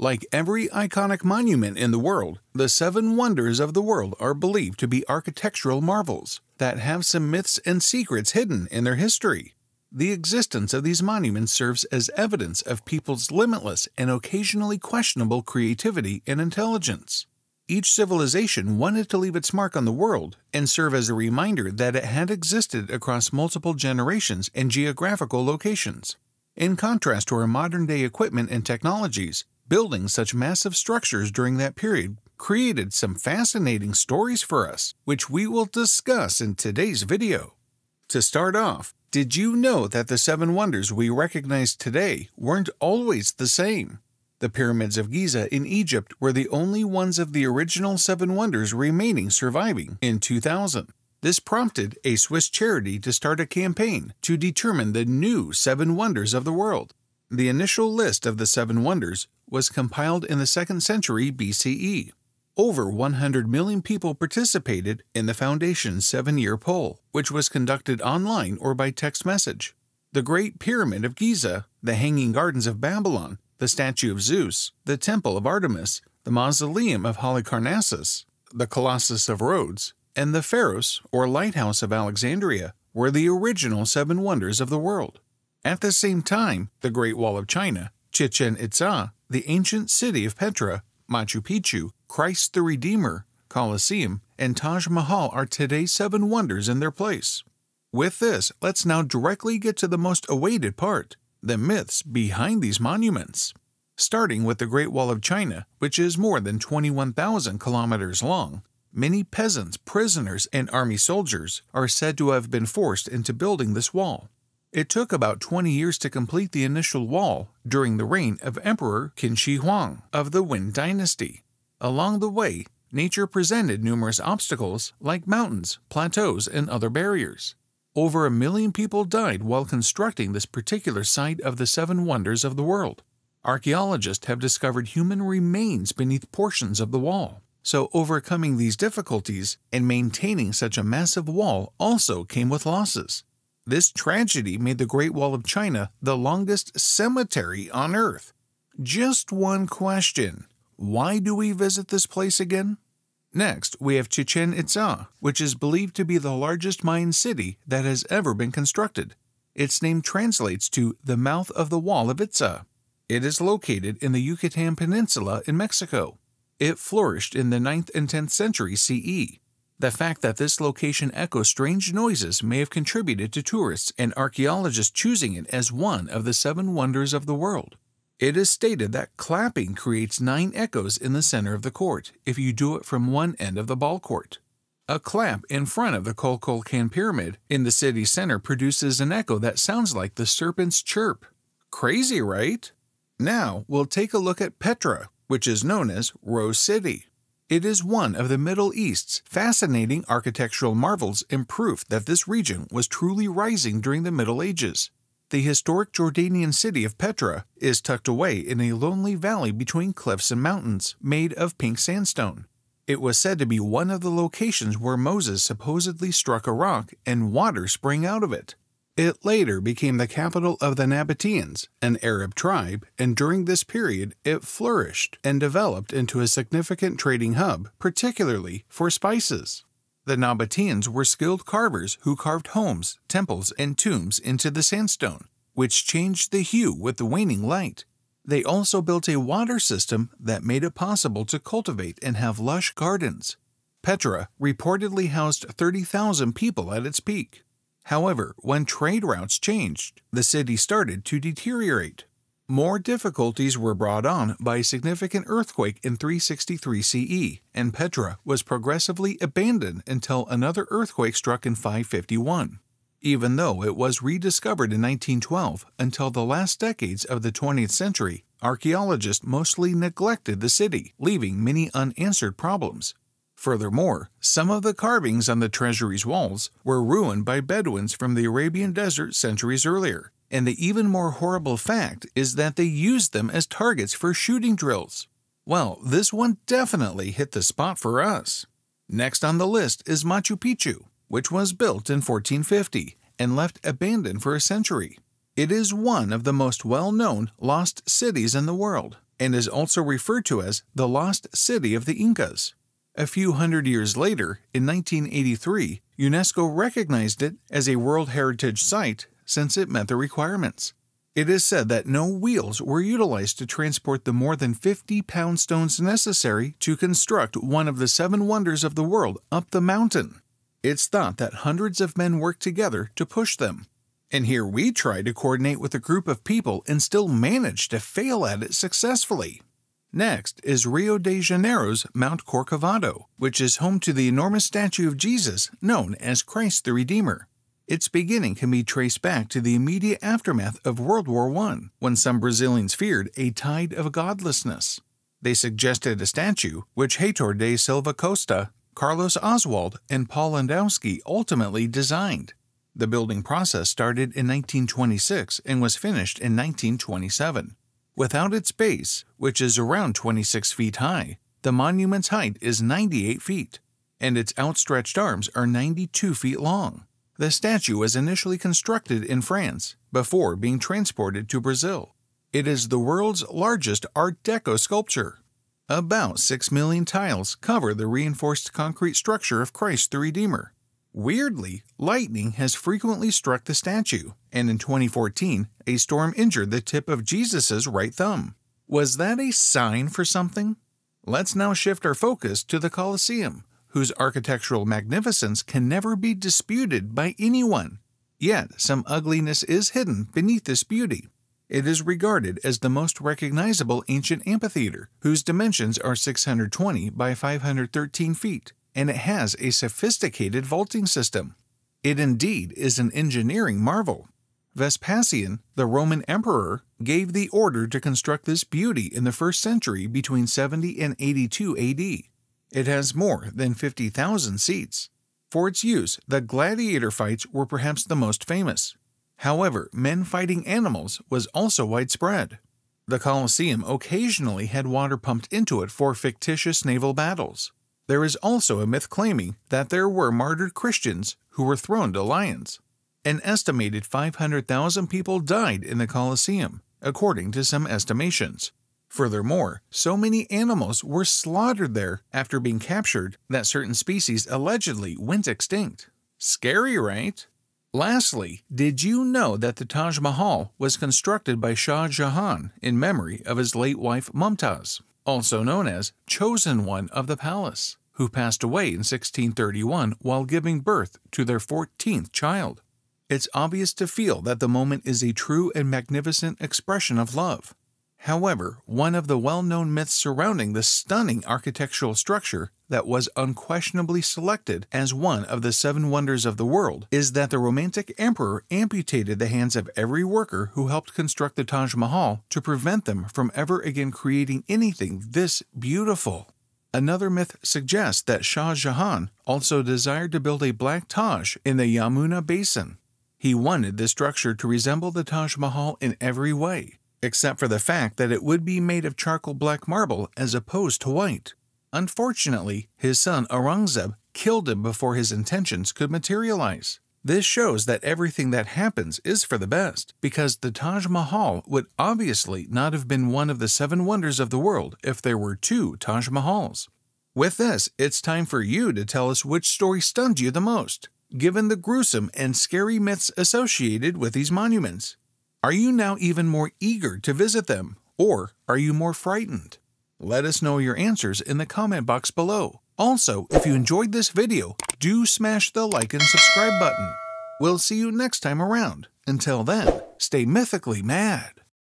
Like every iconic monument in the world, the seven wonders of the world are believed to be architectural marvels that have some myths and secrets hidden in their history. The existence of these monuments serves as evidence of people's limitless and occasionally questionable creativity and intelligence. Each civilization wanted to leave its mark on the world and serve as a reminder that it had existed across multiple generations and geographical locations. In contrast to our modern day equipment and technologies, building such massive structures during that period created some fascinating stories for us, which we will discuss in today's video. To start off, did you know that the seven wonders we recognize today weren't always the same? The pyramids of Giza in Egypt were the only ones of the original seven wonders remaining surviving in 2000. This prompted a Swiss charity to start a campaign to determine the new seven wonders of the world. The initial list of the seven wonders was compiled in the 2nd century BCE. Over 100 million people participated in the Foundation's seven year poll, which was conducted online or by text message. The Great Pyramid of Giza, the Hanging Gardens of Babylon, the statue of Zeus, the Temple of Artemis, the Mausoleum of Halicarnassus, the Colossus of Rhodes, and the Pharos, or Lighthouse of Alexandria, were the original seven wonders of the world. At the same time, the Great Wall of China, Chichen Itza, the ancient city of Petra, Machu Picchu, Christ the Redeemer, Colosseum, and Taj Mahal are today's seven wonders in their place. With this, let's now directly get to the most awaited part the myths behind these monuments. Starting with the Great Wall of China, which is more than 21,000 kilometers long, many peasants, prisoners, and army soldiers are said to have been forced into building this wall. It took about 20 years to complete the initial wall during the reign of Emperor Qin Shi Huang of the Wen Dynasty. Along the way, nature presented numerous obstacles like mountains, plateaus, and other barriers. Over a million people died while constructing this particular site of the seven wonders of the world. Archaeologists have discovered human remains beneath portions of the wall. So, overcoming these difficulties and maintaining such a massive wall also came with losses. This tragedy made the Great Wall of China the longest cemetery on Earth. Just one question why do we visit this place again? Next, we have Chichen Itza, which is believed to be the largest Mayan city that has ever been constructed. Its name translates to the mouth of the wall of Itza. It is located in the Yucatan Peninsula in Mexico. It flourished in the 9th and 10th century CE. The fact that this location echoes strange noises may have contributed to tourists and archaeologists choosing it as one of the seven wonders of the world. It is stated that clapping creates nine echoes in the center of the court if you do it from one end of the ball court. A clap in front of the Kukulcan Pyramid in the city center produces an echo that sounds like the serpent's chirp. Crazy, right? Now we'll take a look at Petra, which is known as Rose City. It is one of the Middle East's fascinating architectural marvels and proof that this region was truly rising during the Middle Ages. The historic Jordanian city of Petra is tucked away in a lonely valley between cliffs and mountains, made of pink sandstone. It was said to be one of the locations where Moses supposedly struck a rock and water sprang out of it. It later became the capital of the Nabateans, an Arab tribe, and during this period it flourished and developed into a significant trading hub, particularly for spices. The Nabateans were skilled carvers who carved homes, temples, and tombs into the sandstone, which changed the hue with the waning light. They also built a water system that made it possible to cultivate and have lush gardens. Petra reportedly housed 30,000 people at its peak. However, when trade routes changed, the city started to deteriorate. More difficulties were brought on by a significant earthquake in 363 CE, and Petra was progressively abandoned until another earthquake struck in 551. Even though it was rediscovered in 1912, until the last decades of the 20th century, archaeologists mostly neglected the city, leaving many unanswered problems. Furthermore, some of the carvings on the treasury's walls were ruined by Bedouins from the Arabian desert centuries earlier, and the even more horrible fact is that they used them as targets for shooting drills. Well, this one definitely hit the spot for us. Next on the list is Machu Picchu, which was built in 1450 and left abandoned for a century. It is one of the most well known lost cities in the world, and is also referred to as the Lost City of the Incas. A few hundred years later, in 1983, UNESCO recognized it as a World Heritage Site since it met the requirements. It is said that no wheels were utilized to transport the more than 50 pound stones necessary to construct one of the seven wonders of the world up the mountain. It's thought that hundreds of men worked together to push them. And here we try to coordinate with a group of people and still manage to fail at it successfully. Next is Rio de Janeiro's Mount Corcovado, which is home to the enormous statue of Jesus known as Christ the Redeemer. Its beginning can be traced back to the immediate aftermath of World War I, when some Brazilians feared a tide of godlessness. They suggested a statue, which Heitor de Silva Costa, Carlos Oswald, and Paul Landowski ultimately designed. The building process started in 1926 and was finished in 1927. Without its base, which is around 26 feet high, the monument's height is 98 feet, and its outstretched arms are 92 feet long. The statue was initially constructed in France before being transported to Brazil. It is the world's largest Art Deco sculpture. About 6 million tiles cover the reinforced concrete structure of Christ the Redeemer. Weirdly, lightning has frequently struck the statue, and in 2014, a storm injured the tip of Jesus' right thumb. Was that a sign for something? Let's now shift our focus to the Colosseum, whose architectural magnificence can never be disputed by anyone. Yet, some ugliness is hidden beneath this beauty. It is regarded as the most recognizable ancient amphitheater, whose dimensions are 620 by 513 feet and it has a sophisticated vaulting system. It indeed is an engineering marvel. Vespasian, the Roman emperor, gave the order to construct this beauty in the first century between 70 and 82 AD. It has more than 50,000 seats. For its use, the gladiator fights were perhaps the most famous. However, men fighting animals was also widespread. The Colosseum occasionally had water pumped into it for fictitious naval battles. There is also a myth claiming that there were martyred Christians who were thrown to lions. An estimated 500,000 people died in the Colosseum, according to some estimations. Furthermore, so many animals were slaughtered there after being captured that certain species allegedly went extinct. Scary, right? Lastly, did you know that the Taj Mahal was constructed by Shah Jahan in memory of his late wife Mumtaz, also known as Chosen One of the Palace? who passed away in 1631 while giving birth to their 14th child. It's obvious to feel that the moment is a true and magnificent expression of love. However, one of the well known myths surrounding the stunning architectural structure that was unquestionably selected as one of the seven wonders of the world is that the Romantic emperor amputated the hands of every worker who helped construct the Taj Mahal to prevent them from ever again creating anything this beautiful. Another myth suggests that Shah Jahan also desired to build a black Taj in the Yamuna basin. He wanted this structure to resemble the Taj Mahal in every way, except for the fact that it would be made of charcoal black marble as opposed to white. Unfortunately, his son Aurangzeb killed him before his intentions could materialize. This shows that everything that happens is for the best, because the Taj Mahal would obviously not have been one of the seven wonders of the world if there were two Taj Mahals. With this, it's time for you to tell us which story stunned you the most, given the gruesome and scary myths associated with these monuments. Are you now even more eager to visit them, or are you more frightened? Let us know your answers in the comment box below. Also, if you enjoyed this video, do smash the like and subscribe button. We'll see you next time around. Until then, stay mythically mad.